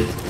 with